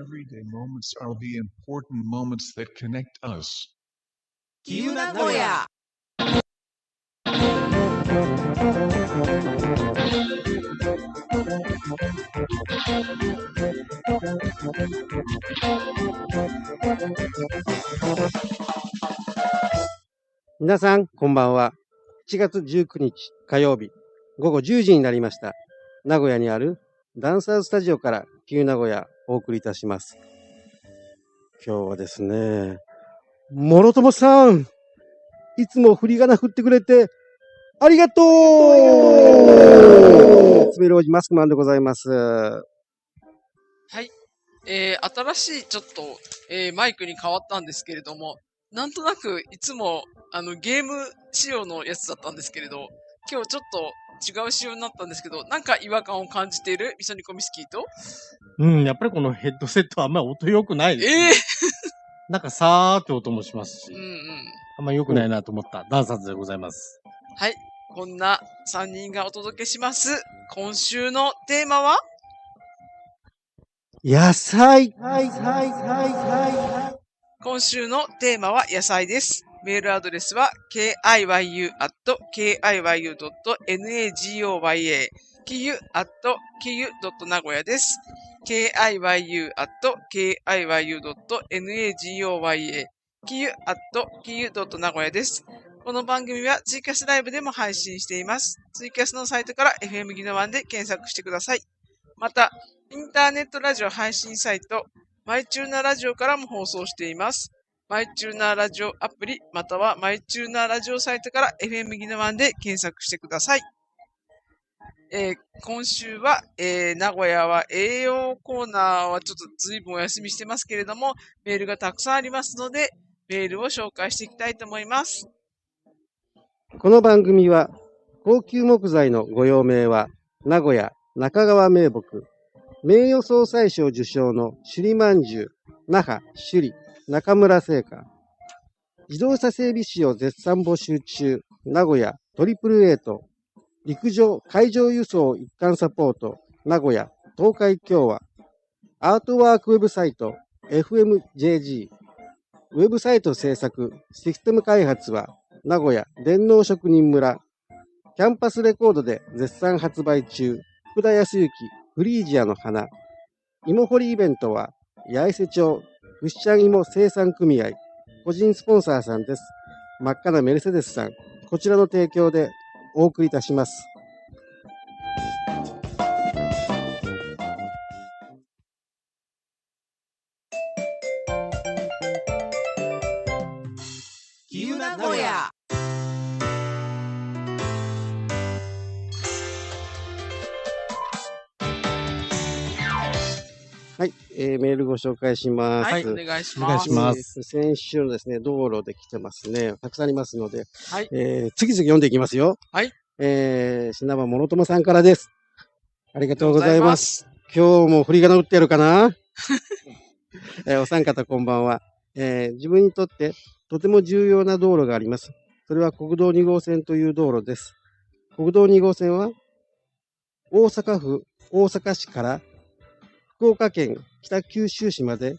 everyday moments are the important moments that connect us. キユ名古屋皆さん、こんばんは。7月19日火曜日、午後10時になりました。名古屋にあるダンサーズスタジオから旧名古屋お送りいたします。今日はですね、もろともさん、いつも振り仮名振ってくれて、ありがとうつめるおじマスクマンでございます。はい。えー、新しいちょっと、えー、マイクに変わったんですけれども、なんとなくいつも、あの、ゲーム仕様のやつだったんですけれど、今日ちょっと違う仕様になったんですけど、なんか違和感を感じている？ミソニコミスキーと？うん、やっぱりこのヘッドセットはあんまり音良くないです、えね。なんかさーって音もしますしえ、うんうん。あんまり良くないなと思ったダンサーズでございます。はい。こんな3人がお届けします。今週のテーマは？野菜。はい、はい、はい、はい。今週のテーマは野菜です。メールアドレスは kiyu.kiyu.nagoya きゆ .kiyu.nagoya です。kiyu.kiyu.nagoya きゆ .kiyu.nagoya です。この番組はツイキャスライブでも配信しています。ツイキャスのサイトから FM ギノワンで検索してください。また、インターネットラジオ配信サイト、マイチューナラジオからも放送しています。マイチューナーラジオアプリ、またはマイチューナーラジオサイトから FM ギノワンで検索してください。えー今週は、えー名古屋は栄養コーナーはちょっと随分お休みしてますけれども、メールがたくさんありますので、メールを紹介していきたいと思います。この番組は、高級木材のご用命は、名古屋中川名木、名誉総裁賞受賞の首里まんじゅう、那覇首里中村製菓、自動車整備士を絶賛募集中、名古屋トリプルエイト、陸上海上輸送一貫サポート、名古屋東海共和、アートワークウェブサイト FMJG、ウェブサイト制作、システム開発は名古屋電脳職人村、キャンパスレコードで絶賛発売中、福田康之、フリージアの花、芋掘りイベントは、八重瀬町、フッシャン芋生産組合、個人スポンサーさんです。真っ赤なメルセデスさん、こちらの提供でお送りいたします。えーメールご紹介します。はい、お願いしお願ます。いしますえー先週のですね、道路で来てますね。たくさんありますので、はいえー次々読んでいきますよ。はい。えー、品場諸友さんからです。ありがとうございます。す。今日も振り仮名打ってやるかな、えーお三方こんばんは、えー自分にとってとても重要な道路があります。それは国道2号線という道路です。国道2号線は大阪府大阪市から福岡県北九州市まで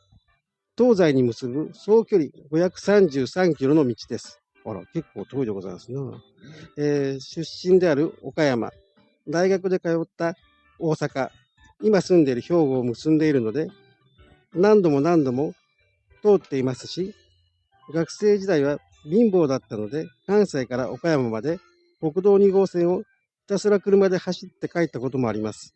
東西に結ぶ総距離533キロの道です。あら、結構遠いでございますな。えー出身である岡山、大学で通った大阪、今住んでいる兵庫を結んでいるので、何度も何度も通っていますし、学生時代は貧乏だったので、関西から岡山まで国道2号線をひたすら車で走って帰ったこともあります。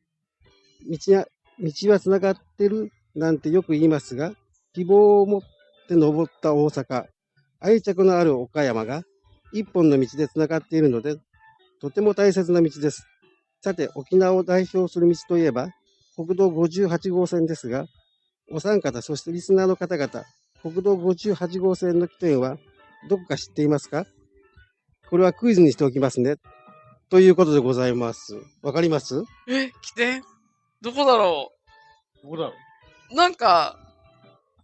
道や道はつながってるなんてよく言いますが、希望を持って登った大阪、愛着のある岡山が一本の道でつながっているので、とても大切な道です。さて、沖縄を代表する道といえば、国道58号線ですが、お三方、そしてリスナーの方々、国道58号線の起点はどこか知っていますか？これはクイズにしておきますね。ということでございます。わかります？え、来て。どこだろどこだろうう？なんか、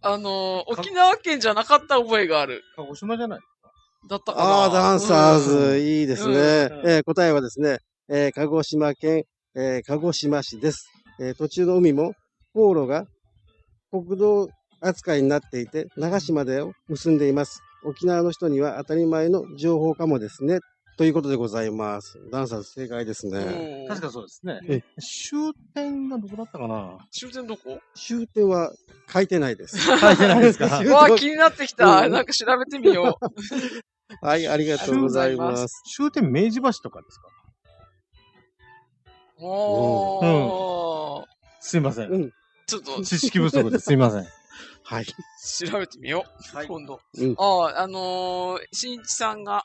あのー沖縄県じゃなかった覚えがある。鹿児島じゃない？だったかなああ、ダンサーズ、うんいいですね。うんえー答えはですね、えー鹿児島県、えー鹿児島市です。えー途中の海も、航路が国道扱いになっていて、長島でを結んでいます。沖縄の人には当たり前の情報かもですね。ということでございます。ダンサーズ正解ですね。確かそうですねえ。終点がどこだったかな？終点どこ？終点は書いてないです。書いてないですか？わあ、気になってきた。うんなんか調べてみよう。はい、ありがとうございます。終点明治橋とかですか？おー。すいません。うんちょっと知識不足ですいません。はい。調べてみよう。今度。うんああ、あのー、しんいちさんが、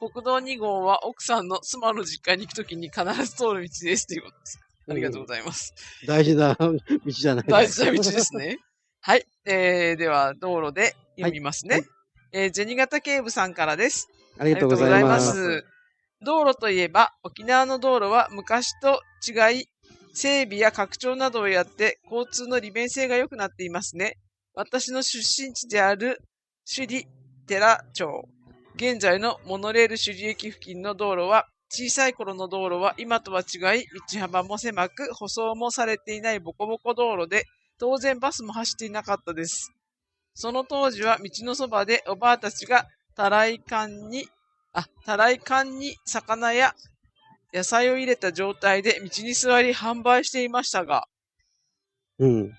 国道2号は奥さんの妻の実家に行くときに必ず通る道ですということです。ありがとうございます。大事な 道じゃない大事な道です。ね。はい。えー、では、道路で読みますね。はいえー、銭形警部さんからです。ありがとうございます。ありがとうございます。道路といえば、沖縄の道路は昔と違い、整備や拡張などをやって、交通の利便性が良くなっていますね。私の出身地である首里寺町。現在のモノレール首里駅付近の道路は、小さい頃の道路は今とは違い、道幅も狭く、舗装もされていないボコボコ道路で、当然バスも走っていなかったです。その当時は道のそばでおばあたちがたらい缶にあ、たらい缶に魚や野菜を入れた状態で道に座り販売していましたが、うん。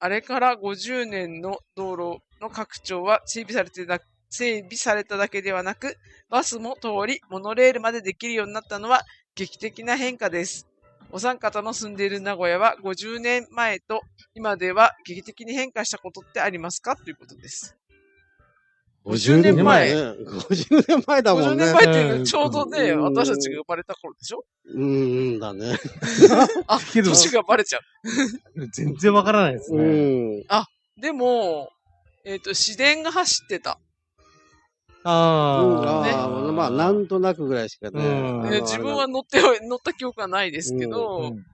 あれから50年の道路の拡張は整備されてだ整備されただけではなく、バスも通り、モノレールまでできるようになったのは劇的な変化です。お三方の住んでいる名古屋は50年前と今では劇的に変化したことってありますか？ということです。50年前？前50年前だも50んね。年前っていうのはちょうどね、うん私たちが生まれた頃でしょ？うん、だね。あ、けど年がバレちゃう。全然わからないですうね。ん。でも、えっ、と、市電が走ってた。あねああ、まあ、なんとなくぐらいしかね。うん自分は乗っては、乗った記憶はないですけど、うん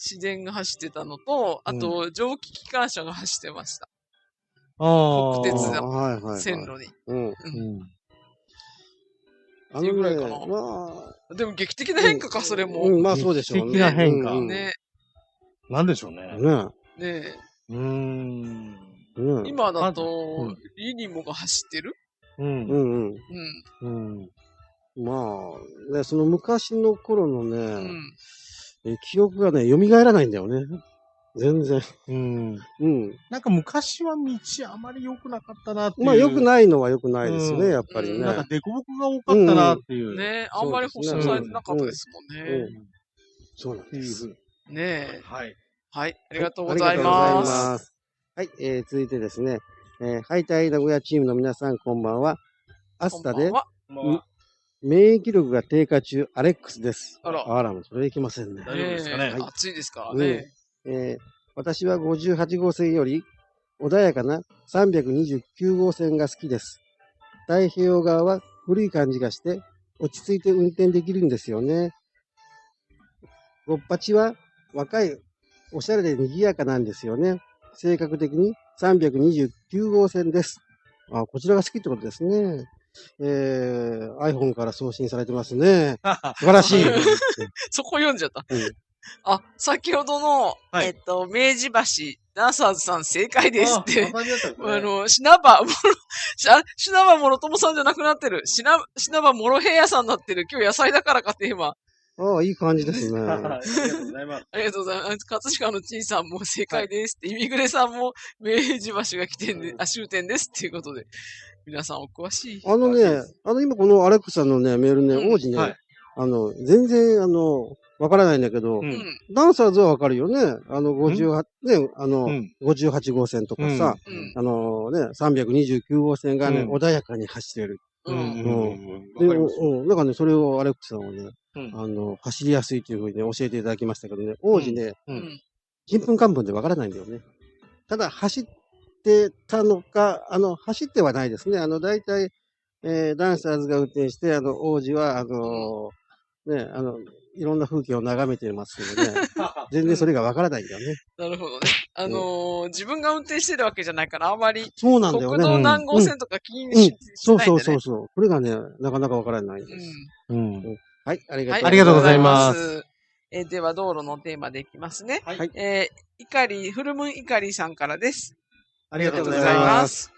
市電が走ってたのと、あと、蒸気機関車が走ってました。あ国鉄だあはいはいはい。線路に。うん。うんあっていうぐらいね、かなまあ、でも劇的な変化か、それも。うん、まあそうでしょうね。劇的な変化うんね、なんでしょうね。ねねうーん。うん。今だうとん、リニモが走ってるう。うんんうん。うん。うん。まあ、ね、その昔の頃のね、うん。え記憶がね、蘇らないんだよね。全然。うん。うん。なんか昔は道あまり良くなかったなっていう。まあ良くないのは良くないですね、うんやっぱりね。うんなんか凸凹が多かったなっていう。ねあんまり舗装されてなかったですもんね。そうなんです。ねえ。はい。はい。ありがとうございま。ますす。はい、えー、続いてですね、えー、ハイタイ名古屋チームの皆さん、こんばんは。アスタで免疫力が低下中、アレックスです。あらあら、もうそれいけませんね。大丈夫ですかねえはい暑いですからね。えー私は58号線より穏やかな329号線が好きです。太平洋側は古い感じがして落ち着いて運転できるんですよね。六八は若い、おしゃれで賑やかなんですよね。性格的に329号線です。あ、こちらが好きってことですね。えー、iPhone から送信されてますね。素晴らしい。そこ読んじゃった。うんあ、先ほどの、はいえっと、明治橋、ダンサーズさん正解ですって。あ、あの、品場、もろ、しあ品場もろともさんじゃなくなってる。品、品場もろへい屋さんになってる。今日野菜だからかって今。ああ、いい感じですね。ありがとうございます。ありがとうございます。葛飾のちんさんも正解ですって。イミグレさんも明治橋が来てんで、あ、終点ですっていうことで。皆さんお詳しい。あのね、あの今このアレックスさんのね、メールね、うん王子ね、はいあの、全然、あの、わからないんだけど、う。うんん。ダンサーズはわかるよね。あの、58、ね、あの、うん。58号線とかさ、うん。あのね、329号線がね、うん穏やかに走ってる。う。うんん。で、わかります。うん、だからね、それをアレックスさんはね、うんあの、走りやすいというふうにね、教えていただきましたけどね、王子ね、う。うんん。ちんぷんかんぷんでわからないんだよね。ただ、走ってたのか、あの、走ってはないですね。あの、大体、えー、ダンサーズが運転して、あの、王子は、あのーね、あの、いろんな風景を眺めてますけどね、全然それがわからないんだよね。なるほどね。あのー自分が運転してるわけじゃないから、あまりそうなんだよね。国道何号線とか気にうんし、そうそうしてないんだね。そうそう。これがね、なかなかわからないんです。うん。うん。はい、ありがはいとうございますありがとうございます。えーでは、道路のテーマでいきますね。はいはいえー、いかり、フルムンいかりさんからです。ありがとうございま。ますす。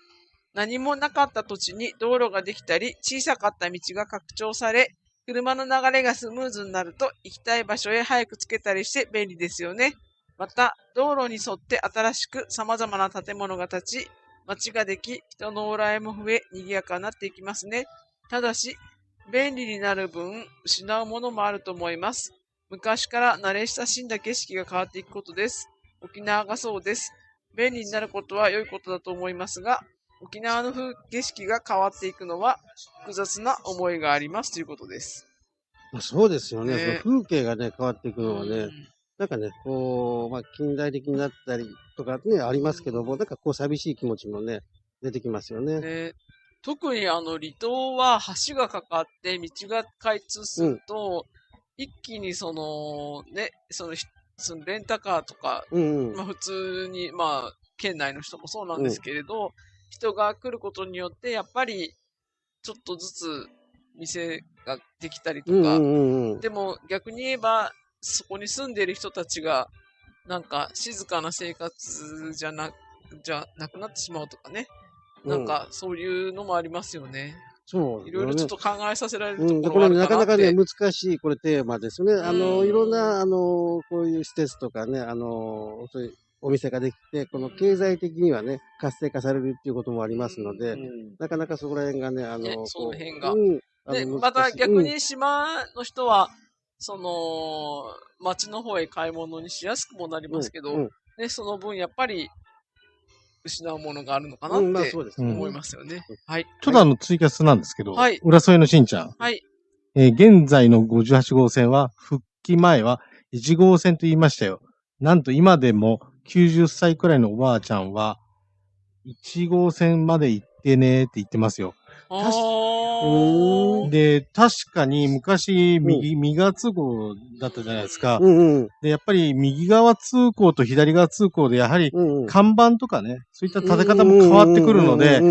何もなかった土地に道路ができたり、小さかった道が拡張され、車の流れがスムーズになると、行きたい場所へ早く着けたりして便利ですよね。また、道路に沿って新しく様々な建物が建ち、街ができ、人の往来も増え、賑やかになっていきますね。ただし、便利になる分、失うものもあると思います。昔から慣れ親しんだ景色が変わっていくことです。沖縄がそうです。便利になることは良いことだと思いますが、沖縄の風景色が変わっていくのは複雑な思いがありますということです。まあそうですよね。ね風景がね、変わっていくのはね、うんなんかね、こう、まあ、近代的になったりとかね、ありますけども、なんかこう、寂しい気持ちもね、出てきますよね。で特にあの離島は橋がかかって道が開通すると、一気にそのね、そのひそのレンタカーとか、うんうん。まあ普通にまあ県内の人もそうなんですけれど、人が来ることによってやっぱりちょっとずつ店ができたりとか、うんうんうんうん。でも逆に言えば、そこに住んでる人たちが、なんか静かな生活じゃな、じゃなくなってしまうとかね。なんかそういうのもありますよね。そう、いろいろちょっと考えさせられるところがあるかなって。なかね、難しい、これテーマですね。あの、うん。いろんな、あの、こういう施設とかね、あの、そういうお店ができて、この経済的にはね、活性化されるっていうこともありますので、なかなかそこら辺がね、あの、ねその辺が。うん、で、また逆うん。に島の人は、その、町の方へ買い物にしやすくもなりますけど、うん。ね、その分やっぱり失うものがあるのかなって思いますよね。はい。ちょっとあの、ツイキャスなんですけど、はい浦添のしんちゃん。はい。えー現在の58号線は、復帰前は1号線と言いましたよ。なんと今でも90歳くらいのおばあちゃんは、1号線まで行ってねって言ってますよ。あうーで、確かに昔、右、右側通行だったじゃないですか。うんうん。で、やっぱり右側通行と左側通行で、やはり。看板とかね、そういった立て方も変わってくるので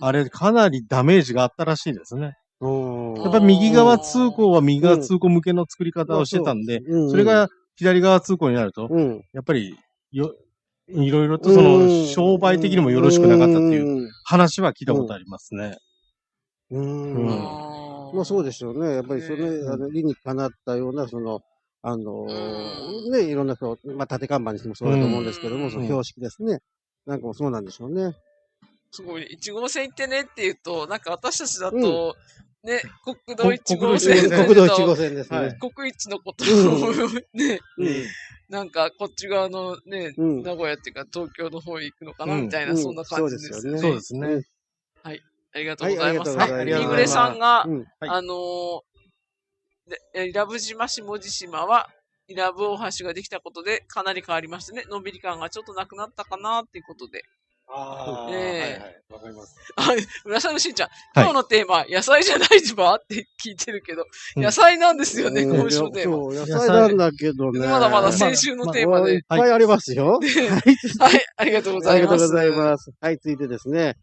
あれ、かなりダメージがあったらしいですね。やっぱり右側通行は右側通行向けの作り方をしてたんで、それが左側通行になると、うん、やっぱり、よ、いろいろとその、商売的にもよろしくなかったっていうう話は聞いたことありますね。ん。うん。まあそうですよね。やっぱりそねの、あの理にかなったような、その、あのうんね、いろんなこう、まあ縦看板にしてもそうだと思うんですけども、うんその標識ですね。なんかもそうなんでしょうね。すごい、1号線行ってねって言うと、なんか私たちだと、ね、国道1号線国道国道1と号線ですはいね。国一のことうを、ね、うんなんかこっち側のね、うん名古屋っていうか東京の方へ行くのかな、うんみたいな、うんそんな感じですよね。そうですよねそうですね。ありがとうございます。はいはい、ありがとうございますみぐれさんが、あの伊良部島下地島は、伊良部大橋ができたことでかなり変わりましたね。のんびり感がちょっとなくなったかなっていうことで。あーええはいはい。わかります。あ、村さんのしんちゃん、今日のテーマ、野菜じゃないばって聞いてるけど、うん野菜なんですよね、うん今週のテーマ。そう、野菜なんだけどね。まだまだま先週のテーマであいっ。ぱいありますよ。で はい。はい、ありがとうございます。ありがとうございます。はい、続いてですね。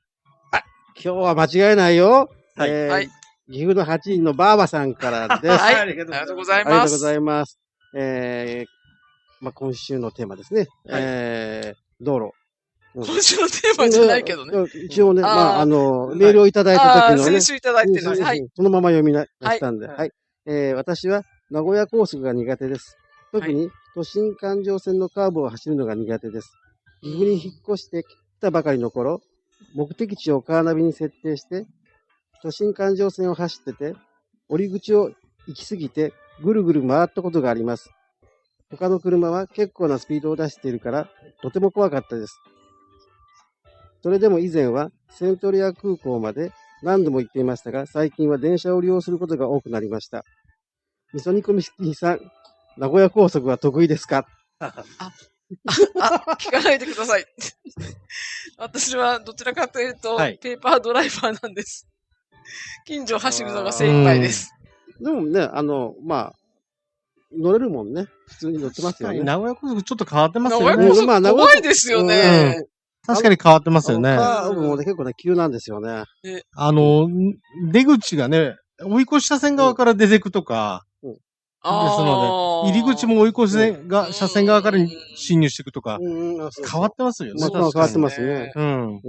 あ、今日は間違いないよ。はいえーはい岐阜の8人のばあばさんからです。はい、あありりがとうございますありがとうご。ざいます。えー、まあ、今週のテーマですね。はいえー、道路。うん今週のテーマじゃないけどね。うん一応ね、まあ、あの、はいメールをいただいた時のね先、週いただいてるんです。はい。うんそのまま読みなしたんで、ははいい。えー私は名古屋高速が苦手です。特に都心環状線のカーブを走るのが苦手です。岐阜に引っ越してきたばかりの頃、目的地をカーナビに設定して、都心環状線を走ってて、折り口を行き過ぎてぐるぐる回ったことがあります。他の車は結構なスピードを出しているから、とても怖かったです。それでも以前はセントリア空港まで何度も言っていましたが、最近は電車を利用することが多くなりました。味噌煮込みスキーさん、名古屋高速は得意ですか？あ、聞かないでください。私はどちらかというと、はいペーパードライバーなんです。近所を走るのが精一杯です。でもね、あの、まあ、乗れるもんね。普通に乗ってますよね。名古屋高速ちょっと変わってますよね名古屋高。速まあ名古屋怖いですよね。確かに変わってますよね。カーブもね、結構ね、急なんですよね。あの、出口がね、追い越し車線側から出てくとかうん、ので、入り口も追い越し線が、車線側から進入していくとか、変わってますよね。まあ、変わってますね。うん。うん、確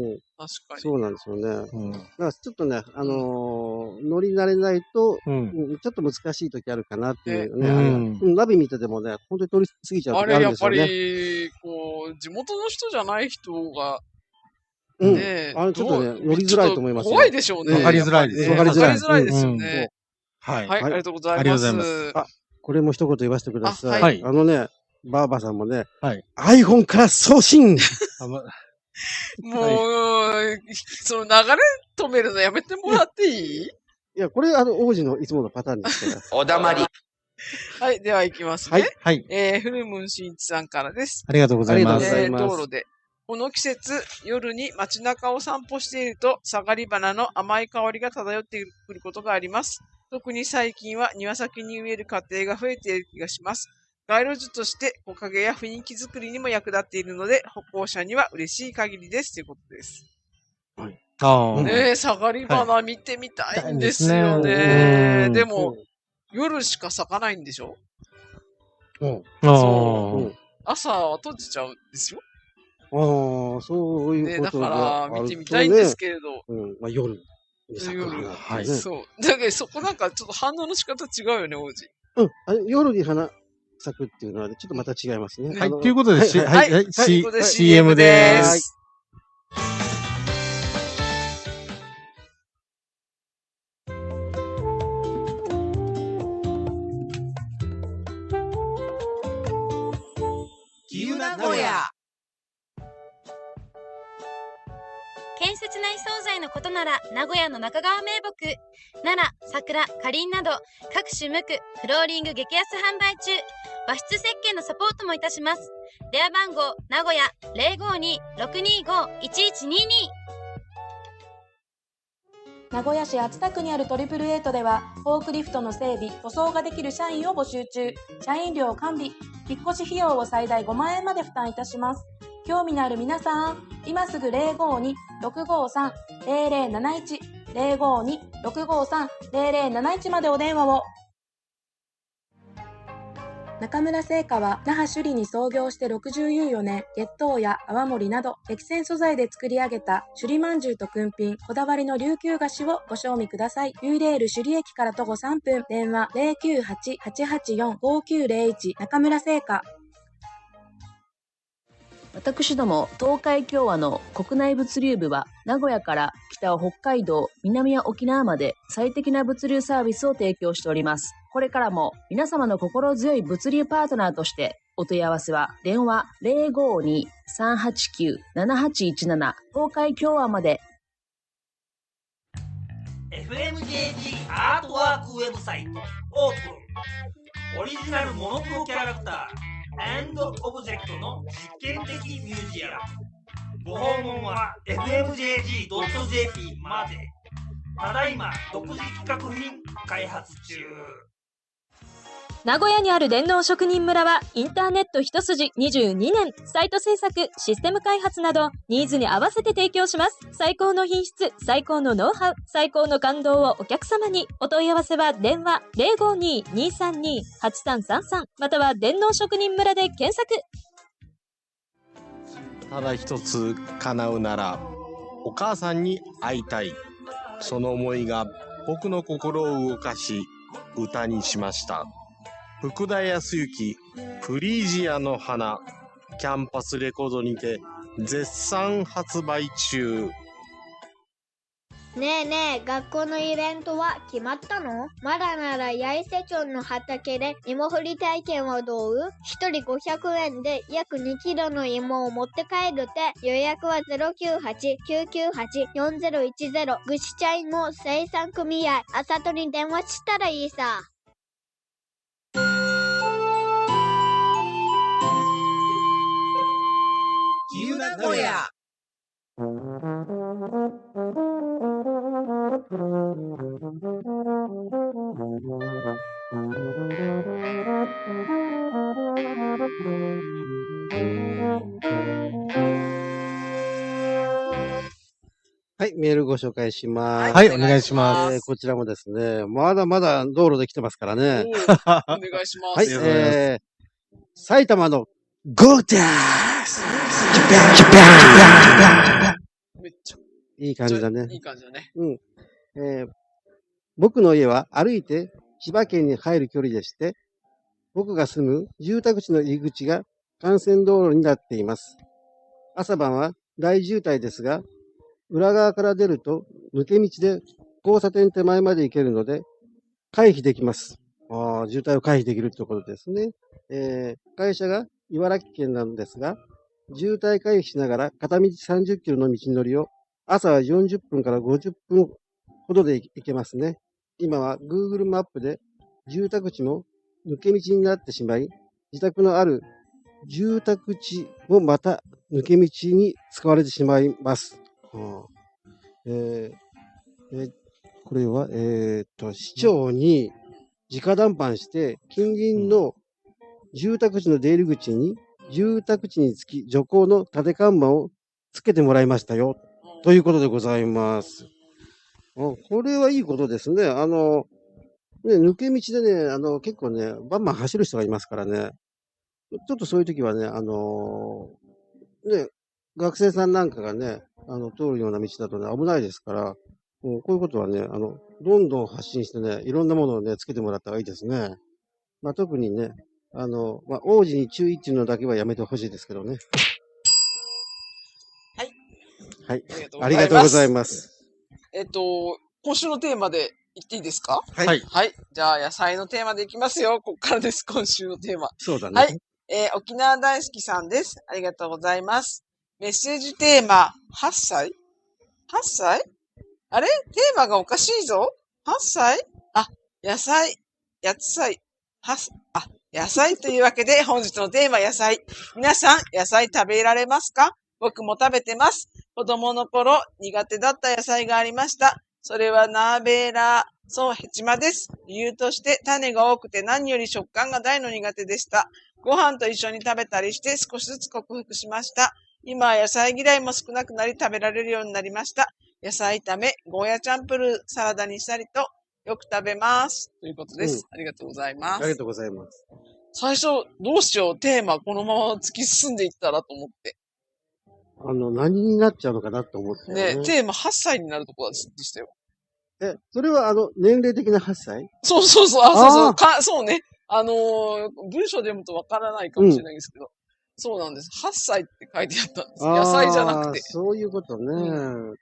かに。そうなんですよね。だうん。からちょっとね、あのー乗り慣れないと、うん。うんちょっと難しい時あるかなっていうね。うんうんナビ見ててもね、本当に通り過ぎちゃうあ時あるんれやっぱですよね。り、こう、地元の人じゃない人が、うん。ね、あれちょっとね乗りづらいと思います怖いでしょうね。わかりづらいですやっぱりねわかりづらいわかりづらいですよね。はい。はい、ありがとうございます。あこれも一言言わせてください。ああ,、はいのね、バーバさんもね、はい。iPhone から送信もう、その流れ止めるのやめてもらっていい？いや、これ、あの、王子のいつものパターンですから。おだまり。はい、では行きますね。はいはい。えー、フルムンしんいちさんからです。ありがとうございまありがとうござす。いますえー道路で。この季節、夜に街中を散歩していると、サガリバナの甘い香りが漂ってくることがあります。特に最近は庭先に植える家庭が増えている気がします。街路樹として木陰や雰囲気づくりにも役立っているので、歩行者には嬉しい限りです。ということです。ああ。うんねえ、サガリバナ見てみたいんですよ見たいね。ですねでも、夜しか咲かないんでしょ？うん。あう。朝は閉じちゃうんですよ。ああ、そういね、だかうことがらあるとね見てみたいんですけれど。うん。まあ、夜夜はいね。そう。だけどそこなんかちょっと反応の仕方違うよね、王子。うん。あれ夜に花咲くっていうのはね、ちょっとまた違いますね。はい。ということで、しはいはい、はい、こ C こで CM ではいす。建設内装材のことなら名古屋の中川名木。奈良桜かりんなど各種無垢フローリング激安販売中。和室設計のサポートもいたします。電話番号名古屋052-625-1122名古屋市厚田区にあるトリプルエイトでは、フォークリフトの整備、塗装ができる社員を募集中。社員料完備。引っ越し費用を最大5万円まで負担いたします。興味のある皆さん、今すぐ052-653-0071、052-653-0071までお電話を。中村製菓は那覇首里に創業して64年、月桃や泡盛など激戦素材で作り上げた首里まんじゅうと君品、こだわりの琉球菓子をご賞味ください。ユーレール首里駅から徒歩3分、電話098-884-5901中村製菓。私ども東海共和の国内物流部は名古屋から北は北海道、南は沖縄まで最適な物流サービスを提供しております。これからも皆様の心強い物流パートナーとしてお問い合わせは電話052-389-7817東海共和まで。FMJG アートワークウェブサイトオープン。オリジナルモノクロキャラクターオブジェクトの実験的ミュージアム。ご訪問は FMJG.jp まで。ただいま独自企画品開発中。名古屋にある電脳職人村はインターネット一筋22年サイト制作システム開発などニーズに合わせて提供します最高の品質最高のノウハウ最高の感動をお客様にお問い合わせは電話052-232-8333または電脳職人村で検索ただ一つ叶うなら、お母さんに会いたい。その思いが僕の心を動かし、歌にしました。福田康之、プリージアの花、キャンパスレコードにて絶賛発売中。ねえねえ、学校のイベントは決まったの？まだなら八重瀬町の畑で芋掘り体験はどう？一人500円で約2キロの芋を持って帰るって予約は098-998-4010ぐしちゃいも生産組合あさとに電話したらいいさ。きゆなごや。はい、メールご紹介します。はいお願いしますえーこちらもですね、まだまだ道路で来てますからね。お願いします。はい、えー、埼玉のゴータースめっちゃいい感じだね。いい感じだね。うん。えー僕の家は歩いて千葉県に入る距離でして、僕が住む住宅地の入り口が幹線道路になっています。朝晩は大渋滞ですが、裏側から出ると抜け道で交差点手前まで行けるので、回避できます。ああ、渋滞を回避できるということですね。えー会社が茨城県なんですが、渋滞回避しながら片道30キロの道のりを朝は40分から50分ほどで行けますね。今は Google マップで住宅地も抜け道になってしまい、自宅のある住宅地もまた抜け道に使われてしまいます。はあえーえーこれは、えーっと、市長に直談判して、近隣の住宅地の出入り口に、住宅地につき徐行の縦看板をつけてもらいましたよ。ということでございます。これはいいことですね。あの、ね、抜け道でね、あの、結構ね、バンバン走る人がいますからね。ちょっとそういう時はね、あのね、学生さんなんかがね、あの、通るような道だとね、危ないですから、もうこういうことはね、あの、どんどん発信してね、いろんなものをね、つけてもらった方がいいですね。まあ、特にね、あの、まあ、王子に注意っていうのだけはやめてほしいですけどね。はい。はい。ありがとうございますす。えっと、今週のテーマで言っていいですか？はいはい。じゃあ、野菜のテーマでいきますよ。ここからです、今週のテーマ。そうだね。はい。えー沖縄大好きさんです。ありがとうございます。メッセージテーマ、8歳 ?8 歳？あれ？テーマがおかしいぞ ?8 歳？あ、野菜、八つ歳、はす、あ、野菜というわけで本日のテーマ野菜。皆さん、野菜食べられますか？僕も食べてます。子供の頃、苦手だった野菜がありました。それはナーベーラー、そう、ヘチマです。理由として種が多くて何より食感が大の苦手でした。ご飯と一緒に食べたりして少しずつ克服しました。今は野菜嫌いも少なくなり食べられるようになりました。野菜炒め、ゴーヤチャンプルー、サラダにしたりとよく食べます。ということです。うんありがとうございます。ありがとうございます。最初、どうしよう、テーマこのまま突き進んでいったらと思って。あの、何になっちゃうのかなと思って、ね、ね。テーマ8歳になるところでしたよ。え、それはあの、年齢的な8歳？そうそうそう、あ、そうそう、か、そうね。あのー文章で読むとわからないかもしれないんですけど、そうなんです。8歳って書いてあったんです。野菜じゃなくて。そういうことね。うん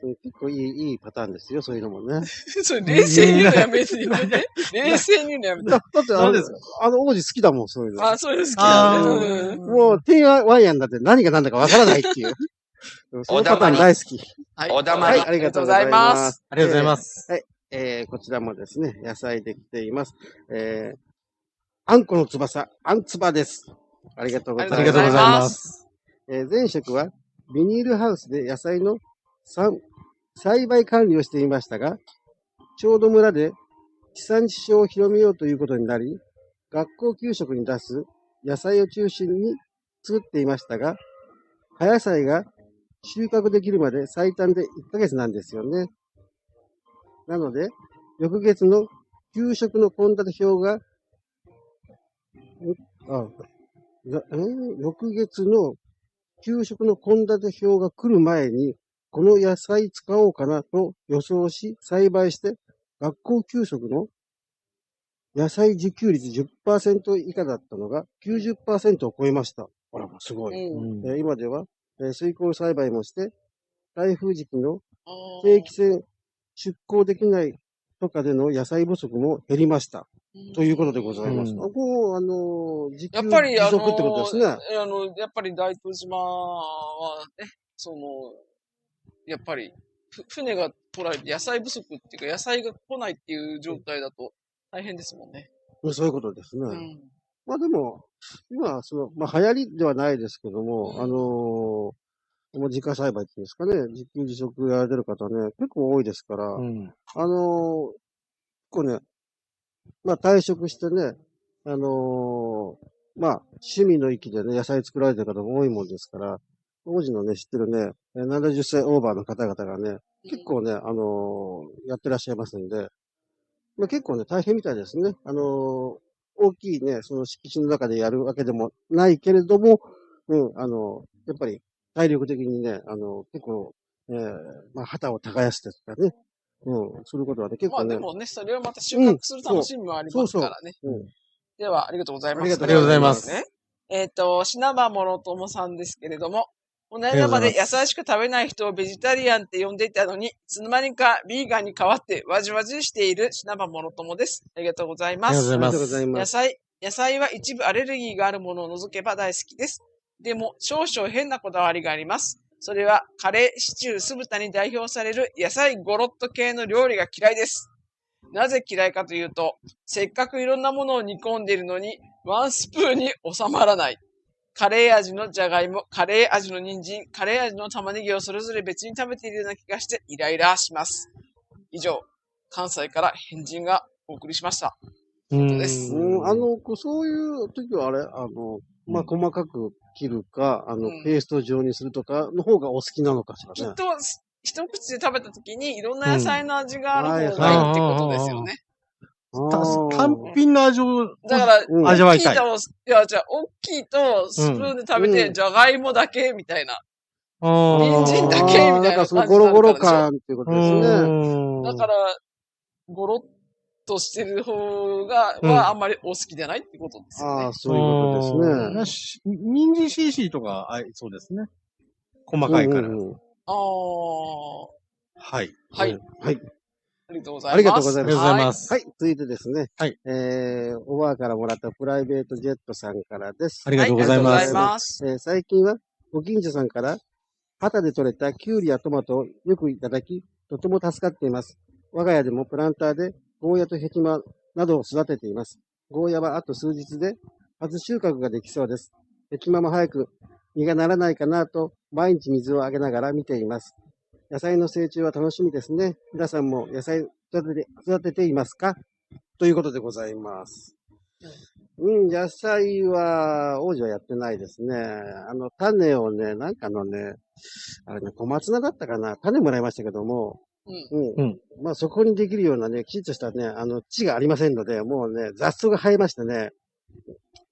結構いい、いいパターンですよ、そういうのもね。それ冷静に言うのやめて、やめて。冷静に言うのやめて。だだってあの何ですか、あの王子好きだもん、そういうの。あ、そういうの好きなんで。あうんもう、てんやわんやんだって何が何だかわからないっていう。うん そのパターン大好き。はい。おだまりはい、ありがとうございます。ありがとうございます。はい。えー、こちらもですね、野菜できています。えー、あんこの翼、あんつばです。ありがとうございます。ありがとうございます。えー前職はビニールハウスで野菜の産栽培管理をしていましたが、ちょうど村で地産地消を広めようということになり、学校給食に出す野菜を中心に作っていましたが、葉野菜が収穫できるまで最短で1ヶ月なんですよね。なので、翌月の給食の献立表が、あ、翌月の給食の献立表が来る前に、この野菜使おうかなと予想し、栽培して、学校給食の野菜自給率10%以下だったのが90%を超えました。あら、すごい。うんえー今では、えー水耕栽培もして、台風時期の定期船出港できないとかでの野菜不足も減りました。ということでございます。うんあこう、あのー自給やっぱり、あの自足ってことですね。ー、あの、やっぱり大東島はね、その、やっぱり、ふ船が取られて野菜不足っていうか、野菜が来ないっていう状態だと大変ですもんね。そういうことですね。うん。まあでも、今、その、まあ流行りではないですけども、あのーもう自家栽培っていうんですかね、自給自足やられてる方ね、結構多いですから、うん。あのー結構ね、まあ退職してね、あのーまあ趣味の域でね、野菜作られてる方も多いもんですから、王子のね、知ってるね、えー70歳オーバーの方々がね、結構ね、あのーやってらっしゃいますんで、まあ、結構ね、大変みたいですね。あのー大きいね、その敷地の中でやるわけでもないけれども、うん、あのやっぱり体力的にね、あの結構、えーまあ、旗を耕してとかね、うん、することはね、結構ね。まあでもね、それをまた収穫する楽しみもありますからね。そうそううんでは、ありがとうございます。ありがとうございますね。えっ、と、品場諸友さんですけれども、この間まで野菜しか食べない人をベジタリアンって呼んでいたのに、いつの間にかビーガンに変わってわじわじしている品場諸友です。ありがとうございます。ありがとうございますありがとうございます。野菜、野菜は一部アレルギーがあるものを除けば大好きです。でも、少々変なこだわりがあります。それは、カレー、シチュー、酢豚に代表される野菜ゴロッと系の料理が嫌いです。なぜ嫌いかというと、せっかくいろんなものを煮込んでいるのに、ワンスプーンに収まらない。カレー味のじゃがいも、カレー味の人参、カレー味の玉ねぎをそれぞれ別に食べているような気がしてイライラします。以上、関西から変人がお送りしました。うんあの、そういう時はあれ、あの、まあ、細かく切るか、あの、うんペースト状にするとかの方がお好きなのかしらね。きっと、一口で食べた時にいろんな野菜の味がある方うんがいいってことですよね。単品の味をだから、うん味わいたい。大きいと、いや、じゃあ、大きいとスプーンで食べて、うんじゃがいもだけみたいな。人人参だけみたいなだからそのゴロゴロ感っていうことですね。だから、ゴロッとしてる方が、うんはあんまりお好きじゃないってことですよね。ああ、そういうことですね。人参 CC とか、あいそうですね。細かいから。うんうんうんああ、はい。はい。うんはい。ありがとうございます。ありがとうございます。はい。続いてですね。はい。えー、おばあからもらったプライベートジェットさんからです。ありがとうございますはいありがとうございます。えー最近は、ご近所さんから、旗で採れたキュウリやトマトをよくいただき、とても助かっています。我が家でもプランターでゴーヤとヘチマなどを育てています。ゴーヤはあと数日で初収穫ができそうです。ヘチマも早く実がならないかなと毎日水をあげながら見ています。野菜の成長は楽しみですね。皆さんも野菜育てて育てていますか？ということでございます。うん、野菜は、王子はやってないですね。あの、種をね、なんかのね、あれね、小松菜だったかな？種もらいましたけども、うん。うん。うんまあ、そこにできるようなね、きちっとしたね、あの、地がありませんので、もうね、雑草が生えましてね、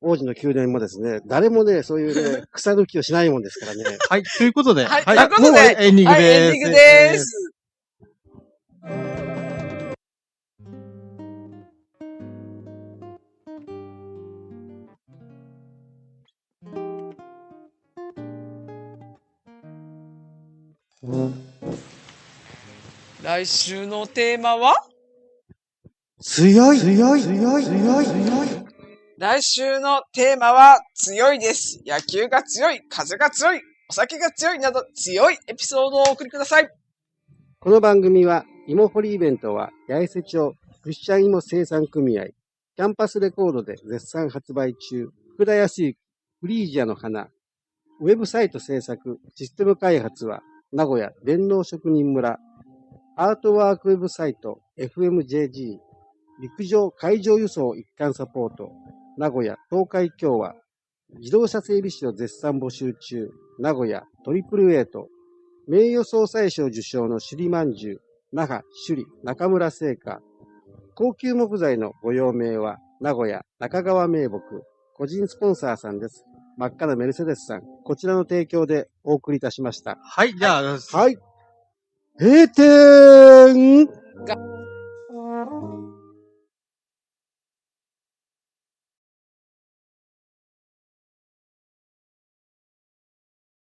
王子の宮殿もですね、誰もね、そういうね、草抜きをしないもんですからね。はい。ということで、はいということでもうエンディングはい、エンです。ディングです。来週のテーマは？強い強い強い強い強い来週のテーマは強いです。野球が強い、風が強い、お酒が強いなど強いエピソードをお送りください。この番組は、芋掘りイベントは、八重瀬町クリスチャン芋生産組合、キャンパスレコードで絶賛発売中、福田康之、フリージアの花、ウェブサイト制作、システム開発は、名古屋電脳職人村、アートワークウェブサイト、FMJG、陸上海上輸送一貫サポート、名古屋東海共和、自動車整備士を絶賛募集中、名古屋トリプルエイト、名誉総裁賞受賞の首里まんじゅう、那覇首里中村製菓、高級木材のご用命は、名古屋中川名木、個人スポンサーさんです。真っ赤なメルセデスさん、こちらの提供でお送りいたしました。はい。じゃあ、はい。閉店